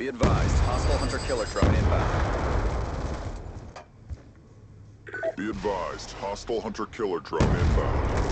Be advised, hostile hunter-killer drone inbound. Be advised, hostile hunter-killer drone inbound.